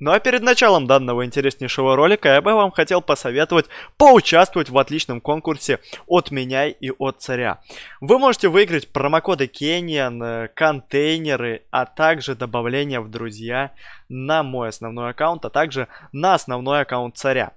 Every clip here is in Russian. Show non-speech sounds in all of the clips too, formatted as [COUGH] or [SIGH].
Ну а перед началом данного интереснейшего ролика я бы вам хотел посоветовать поучаствовать в отличном конкурсе от меня и от царя. Вы можете выиграть промокоды Кениан, э, контейнеры, а также добавление в друзья на мой основной аккаунт, а также на основной аккаунт царя.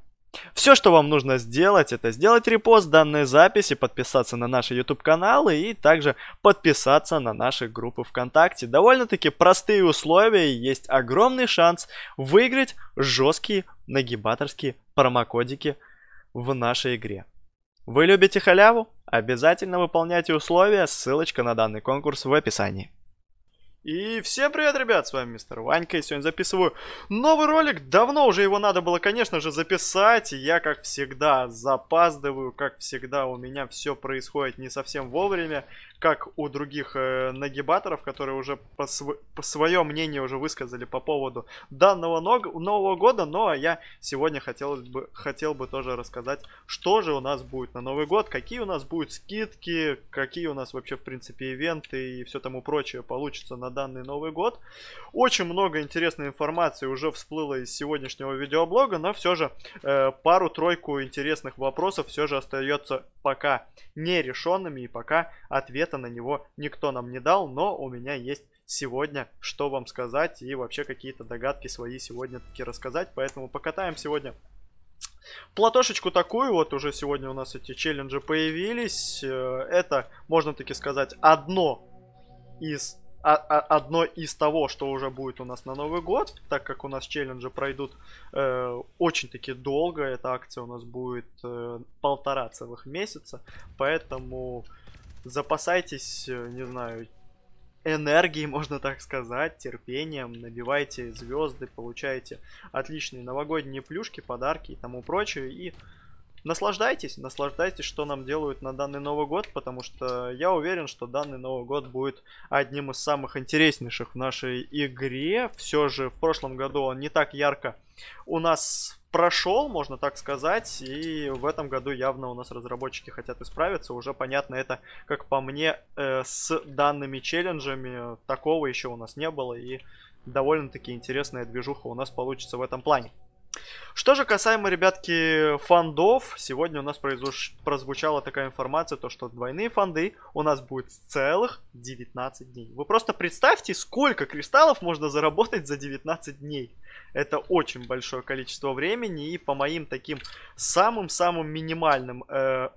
Все, что вам нужно сделать, это сделать репост данной записи, подписаться на наши YouTube каналы и также подписаться на наши группы ВКонтакте. Довольно-таки простые условия и есть огромный шанс выиграть жесткие нагибаторские промокодики в нашей игре. Вы любите халяву? Обязательно выполняйте условия, ссылочка на данный конкурс в описании. И всем привет, ребят, с вами мистер Ванька, и сегодня записываю новый ролик. Давно уже его надо было, конечно же, записать, я, как всегда, запаздываю, как всегда, у меня все происходит не совсем вовремя как у других э, нагибаторов, которые уже по, св по свое мнение уже высказали по поводу данного Нового года. А я сегодня хотел бы, хотел бы тоже рассказать, что же у нас будет на Новый год, какие у нас будут скидки, какие у нас вообще в принципе ивенты и все тому прочее получится на данный Новый год. Очень много интересной информации уже всплыло из сегодняшнего видеоблога, но все же э, пару-тройку интересных вопросов все же остается пока нерешенными и пока ответа на него никто нам не дал, но у меня есть сегодня что вам сказать и вообще какие-то догадки свои сегодня таки рассказать, поэтому покатаем сегодня Платошечку такую, вот уже сегодня у нас эти челленджи появились. Э, это, можно таки сказать, одно из а, а, одно из того, что уже будет у нас на Новый год, так как у нас челленджи пройдут э, очень-таки долго, эта акция у нас будет э, полтора целых месяца, поэтому запасайтесь, э, не знаю, энергией, [LAUGHS] можно так сказать, терпением, набивайте звезды, получайте отличные новогодние плюшки, подарки и тому прочее, и наслаждайтесь, наслаждайтесь, что нам делают на данный Новый год, потому что я уверен, что данный Новый год будет одним из самых интереснейших в нашей игре. Все же в прошлом году он не так ярко у нас прошел, можно так сказать, и в этом году явно у нас разработчики хотят исправиться. Уже понятно это, как по мне, э, с данными челленджами такого еще у нас не было, и довольно-таки интересная движуха у нас получится в этом плане. Что же касаемо, ребятки, фандов, сегодня у нас произош... прозвучала такая информация, то что двойные фанды у нас будет целых 19 дней. Вы просто представьте, сколько кристаллов можно заработать за 19 дней. Это очень большое количество времени, и по моим таким самым-самым минимальным э,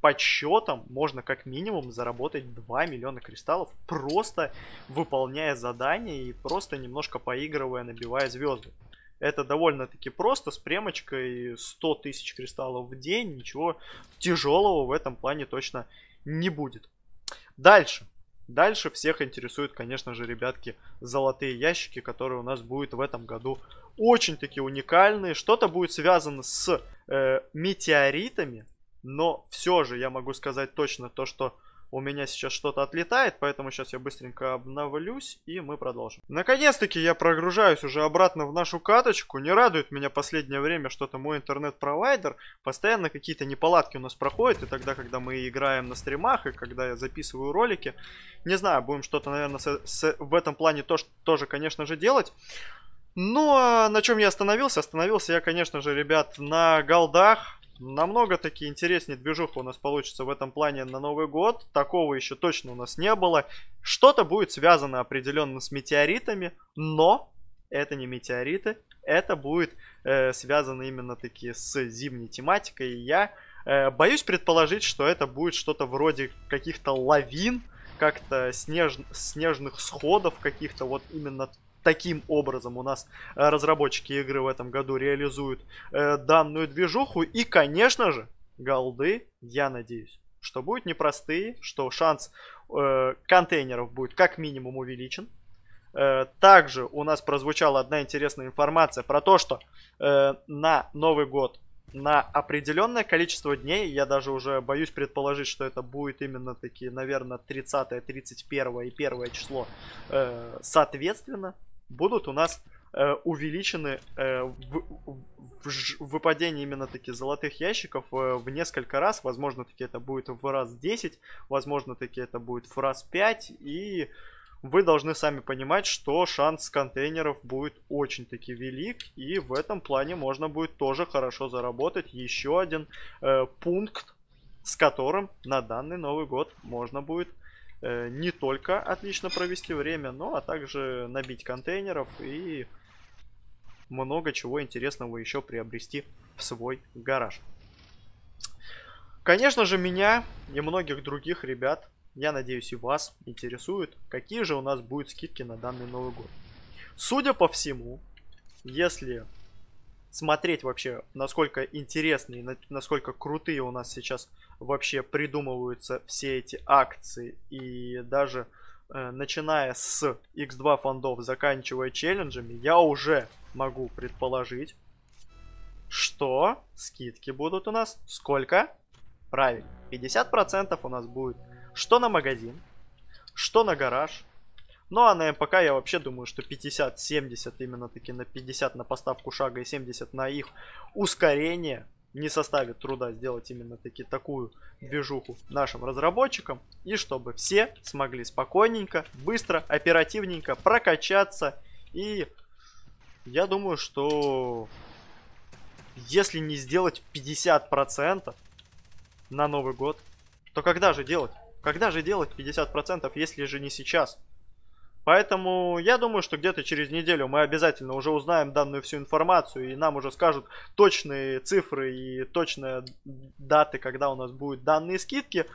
подсчетам можно как минимум заработать 2 миллиона кристаллов, просто выполняя задания и просто немножко поигрывая, набивая звезды. Это довольно-таки просто, с премочкой 100 тысяч кристаллов в день. Ничего тяжелого в этом плане точно не будет. Дальше. Дальше всех интересуют, конечно же, ребятки, золотые ящики, которые у нас будут в этом году очень-таки уникальные. Что-то будет связано с э, метеоритами, но все же я могу сказать точно то, что у меня сейчас что-то отлетает, поэтому сейчас я быстренько обновлюсь и мы продолжим. Наконец-таки я прогружаюсь уже обратно в нашу каточку. Не радует меня последнее время что-то мой интернет-провайдер. Постоянно какие-то неполадки у нас проходят, и тогда, когда мы играем на стримах, и когда я записываю ролики. Не знаю, будем что-то, наверное, с, с, в этом плане тоже, тоже, конечно же, делать. Ну, а на чем я остановился? Остановился я, конечно же, ребят, на голдах. Намного таки интереснее движуха у нас получится в этом плане на Новый год. Такого еще точно у нас не было. Что-то будет связано определенно с метеоритами, но это не метеориты. Это будет э, связано именно таки с зимней тематикой. И я э, боюсь предположить, что это будет что-то вроде каких-то лавин, как-то снеж... снежных сходов каких-то вот именно таким образом у нас э, разработчики игры в этом году реализуют э, данную движуху. И, конечно же, голды, я надеюсь, что будут непростые, что шанс э, контейнеров будет как минимум увеличен. Также у нас прозвучала одна интересная информация про то, что э, на Новый год на определенное количество дней, я даже уже боюсь предположить, что это будет именно таки, наверное, 30, 31 и 1 число, э, соответственно, будут у нас э, увеличены э, в, в, в выпадение именно таки золотых ящиков э, в несколько раз. Возможно, таки это будет в раз 10, возможно, таки это будет в раз 5. И вы должны сами понимать, что шанс контейнеров будет очень-таки велик. И в этом плане можно будет тоже хорошо заработать. Еще один э, пункт, с которым на данный Новый год можно будет не только отлично провести время, но а также набить контейнеров и много чего интересного еще приобрести в свой гараж. Конечно же, меня и многих других ребят я надеюсь и вас интересует, какие же у нас будут скидки на данный Новый год. Судя по всему, если смотреть вообще, насколько интересные, насколько крутые у нас сейчас вообще придумываются все эти акции и даже э, начиная с X2 фондов, заканчивая челленджами, я уже могу предположить, что скидки будут у нас сколько? Правильно, 50% у нас будет что на магазин, что на гараж. Ну а на МПК я вообще думаю, что 50-70 именно таки на 50 на поставку шага и 70 на их ускорение не составит труда сделать именно таки такую движуху нашим разработчикам. И чтобы все смогли спокойненько, быстро, оперативненько прокачаться. И я думаю, что если не сделать 50% на Новый год, то когда же делать? Когда же делать 50%, если же не сейчас? Поэтому я думаю, что где-то через неделю мы обязательно уже узнаем данную всю информацию, и нам уже скажут точные цифры и точные даты, когда у нас будут данные скидки.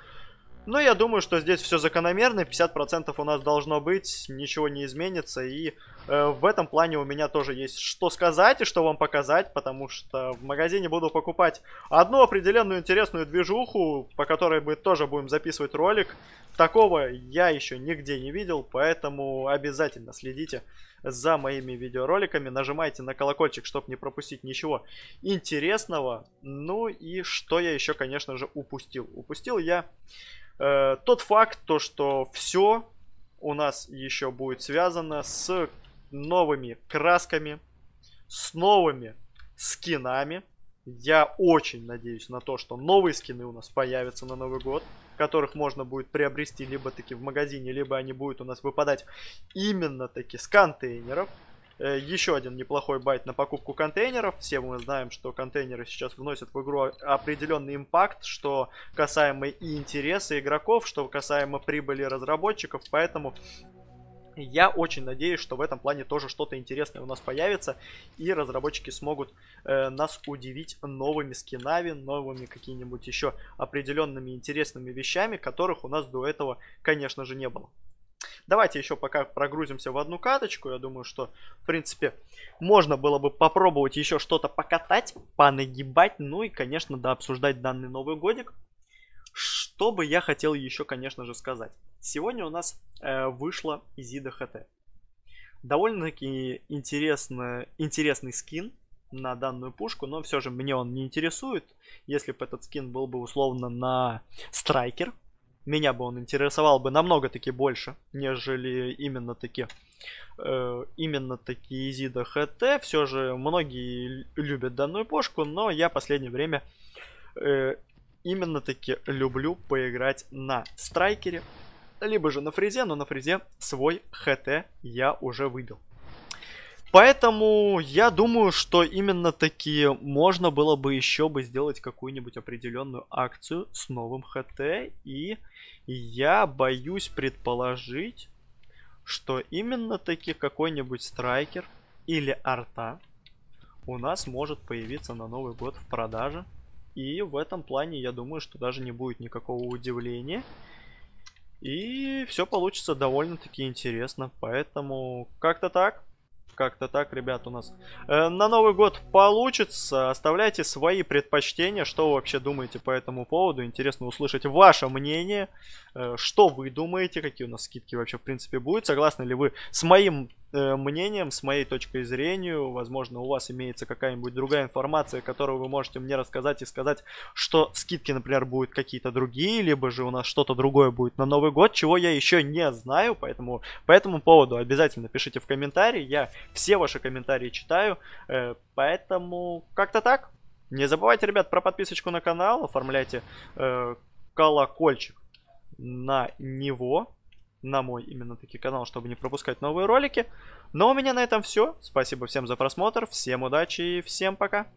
Но я думаю, что здесь все закономерно, 50% у нас должно быть, ничего не изменится. И э, в этом плане у меня тоже есть что сказать и что вам показать, потому что в магазине буду покупать одну определенную интересную движуху, по которой мы тоже будем записывать ролик. Такого я еще нигде не видел, поэтому обязательно следите за моими видеороликами. Нажимайте на колокольчик, чтобы не пропустить ничего интересного. Ну и что я еще, конечно же, упустил. Упустил я Э, тот факт, то, что все у нас еще будет связано с новыми красками, с новыми скинами. Я очень надеюсь на то, что новые скины у нас появятся на Новый год, которых можно будет приобрести либо таки в магазине, либо они будут у нас выпадать именно таки с контейнеров. Э, еще один неплохой байт на покупку контейнеров. Все мы знаем, что контейнеры сейчас вносят в игру определенный импакт, что касаемо и интереса игроков, что касаемо прибыли разработчиков. Поэтому я очень надеюсь, что в этом плане тоже что-то интересное у нас появится, и разработчики смогут э, нас удивить новыми скинами, новыми какими-нибудь еще определенными интересными вещами, которых у нас до этого, конечно же, не было. Давайте еще пока прогрузимся в одну каточку. Я думаю, что, в принципе, можно было бы попробовать еще что-то покатать, понагибать. Ну и, конечно, да, обсуждать данный Новый годик. Что бы я хотел еще, конечно же, сказать. Сегодня у нас э, вышла Изида ХТ. Довольно-таки интересно, интересный скин на данную пушку, но все же мне он не интересует. Если бы этот скин был бы условно на страйкер, меня бы он интересовал бы намного таки больше, нежели именно таки э, именно таки Изида ХТ. Все же многие любят данную пушку, но я последнее время э, именно таки люблю поиграть на страйкере, либо же на фризе, но на фризе свой ХТ я уже выбил. Поэтому я думаю, что именно таки можно было бы еще бы сделать какую-нибудь определенную акцию с новым ХТ. И я боюсь предположить, что именно таки какой-нибудь страйкер или арта у нас может появиться на Новый год в продаже. И в этом плане я думаю, что даже не будет никакого удивления. И все получится довольно-таки интересно. Поэтому как-то так. Как-то так, ребят, у нас. Э, на Новый год получится. Оставляйте свои предпочтения. Что вы вообще думаете по этому поводу? Интересно услышать ваше мнение. Э, что вы думаете? Какие у нас скидки вообще в принципе будут? Согласны ли вы с моим мнением, с моей точкой зрения. Возможно, у вас имеется какая-нибудь другая информация, которую вы можете мне рассказать и сказать, что скидки, например, будут какие-то другие, либо же у нас что-то другое будет на Новый год, чего я еще не знаю. Поэтому по этому поводу обязательно пишите в комментарии. Я все ваши комментарии читаю. Э, поэтому как-то так. Не забывайте, ребят, про подписочку на канал. Оформляйте э, колокольчик на него на мой именно таки канал, чтобы не пропускать новые ролики. Но у меня на этом все. Спасибо всем за просмотр, всем удачи и всем пока.